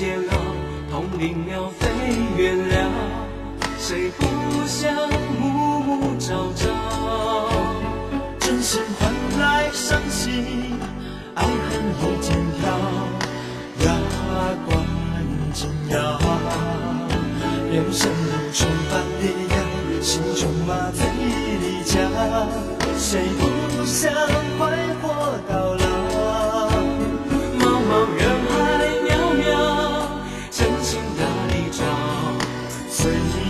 解了，同林鸟飞远了，谁不想暮暮朝朝？真心换来伤心，爱恨一肩挑，牙关紧咬。人生如重返烈阳，心中麻醉离家，谁不想？say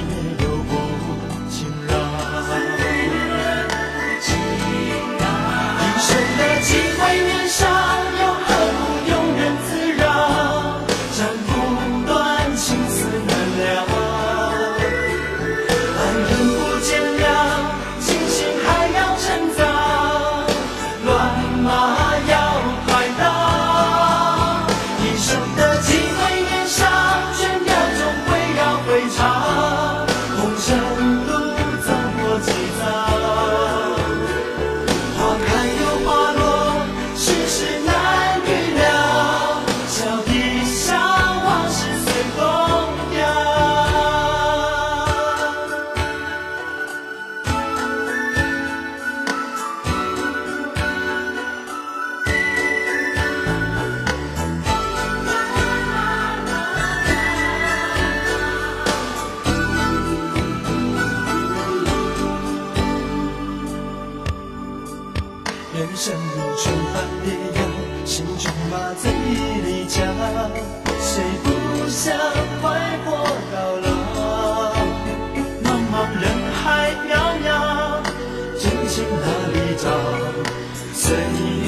人生如春发别样心中把自己离家，谁不想快活到老？茫茫人海渺渺，真情哪里找？随。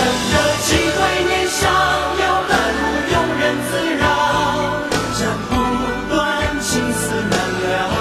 等得几回年少又何苦庸人自扰斩不断情丝难了